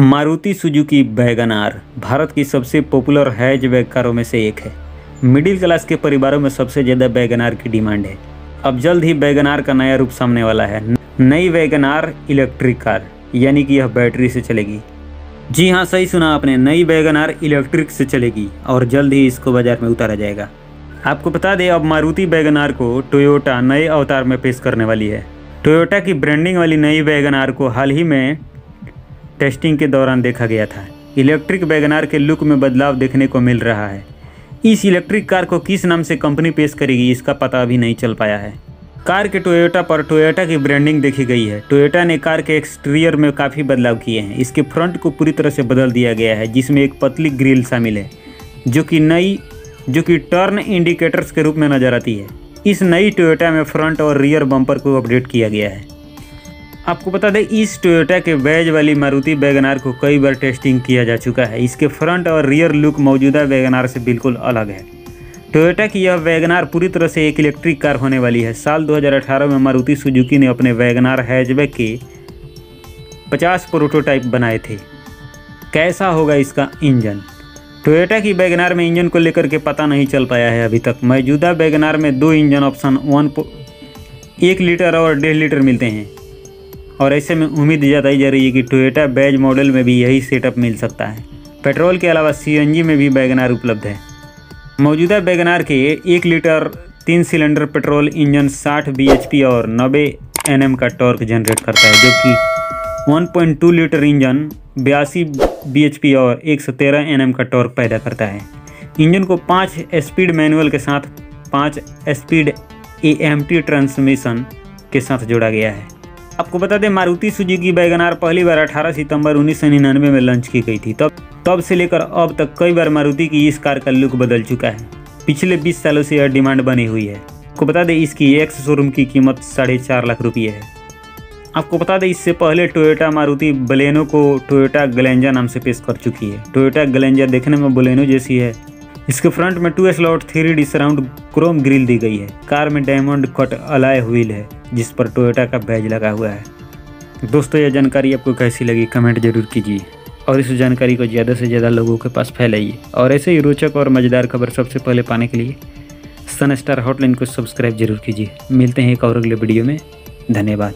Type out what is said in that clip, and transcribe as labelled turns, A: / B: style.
A: Maruti Suzuki wagon R Bharat की सबसे popular hatchback कारों में से एक है। मिडिल क्लास के परिवारों में सबसे ज़्यादा वैगन आर की डिमांड है। अब जल्द ही वैगन आर का नया रूप सामने वाला है। नई वैगन आर इलेक्ट्रिक कार, यानी कि यह बैटरी से चलेगी। जी हाँ सही सुना आपने। नई वैगन आर इलेक्ट्रिक से चलेगी और जल्द ही इसको बाज़ार में उतारा जाएगा। आपको बता दें, अब मारुति वैगन आर को टोयोटा नए अवतार में पेश करने वाली है। टोयोटा की ब्रांडिंग वाली नई वैगन आर को हाल ही में टेस्टिंग के दौरान देखा गया था। इलेक्ट्रिक वैगनार के लुक में बदलाव देखने को मिल रहा है। इस इलेक्ट्रिक कार को किस नाम से कंपनी पेश करेगी, इसका पता अभी नहीं चल पाया है। कार के टोयोटा पर टोयोटा की ब्रांडिंग देखी गई है। टोयोटा ने कार के एक्सटीरियर में काफ़ी बदलाव किए हैं। इसके फ्रंट को पूरी तरह से बदल दिया गया है, जिसमें एक पतली ग्रिल शामिल है, जो कि नई, जो कि टर्न इंडिकेटर्स के रूप में नज़र आती है। इस नई टोयोटा में फ्रंट और रियर बम्पर को अपडेट किया गया है। आपको बता दें, इस टोयोटा के बैज वाली मारुति वैगनार को कई बार टेस्टिंग किया जा चुका है। इसके फ्रंट और रियर लुक मौजूदा वैगनार से बिल्कुल अलग है। टोयोटा की यह वैगनार पूरी तरह से एक इलेक्ट्रिक कार होने वाली है। साल 2018 में मारुति सुजुकी ने अपने वैगनार हैचबैक के 50 प्रोटोटाइप बनाए थे। कैसा होगा इसका इंजन? टोयोटा की वैगनार में इंजन को लेकर के पता नहीं चल पाया है अभी तक। मौजूदा वैगनार में दो इंजन ऑप्शन वन एक लीटर और डेढ़ लीटर मिलते हैं। और ऐसे में उम्मीद जताई जा रही है कि टोयोटा बैज मॉडल में भी यही सेटअप मिल सकता है। पेट्रोल के अलावा सीएनजी में भी बैगनार उपलब्ध है। मौजूदा बैगनार के एक लीटर, तीन सिलेंडर पेट्रोल इंजन 60 bhp और 90 एनएम का टॉर्क जनरेट करता है जबकि 1.2 लीटर इंजन बयासी bhp और 113 एनएम का टॉर्क पैदा करता है। इंजन को पाँच स्पीड मैनुअल के साथ, पाँच स्पीड ए ट्रांसमिशन के साथ जोड़ा गया है। आपको बता दें, मारुति सुजुकी वैगनार पहली बार 18 सितंबर उन्नीस सौ निन्यानवे में लॉन्च की गई थी। तब तब से लेकर अब तक कई बार मारुति की इस कार का लुक बदल चुका है। पिछले 20 सालों से यह डिमांड बनी हुई है। आपको बता दें, इसकी एक्स शोरूम की कीमत साढ़े चार लाख रुपये है। आपको बता दें, इससे पहले टोयोटा मारुति बलेनो को टोयोटा गलेंजा नाम से पेश कर चुकी है। टोयोटा गलेंजा देखने में बोलेनो जैसी है। इसके फ्रंट में two slot three D surround chrome grille दी गई है। कार में डायमंड कट अलाय व्हील है, जिस पर टोयोटा का बैज लगा हुआ है। दोस्तों, यह जानकारी आपको कैसी लगी कमेंट ज़रूर कीजिए और इस जानकारी को ज़्यादा से ज़्यादा लोगों के पास फैलाइए। और ऐसे ही रोचक और मज़ेदार खबर सबसे पहले पाने के लिए सन स्टार हॉटलाइन को सब्सक्राइब ज़रूर कीजिए। मिलते हैं एक और अगले वीडियो में। धन्यवाद।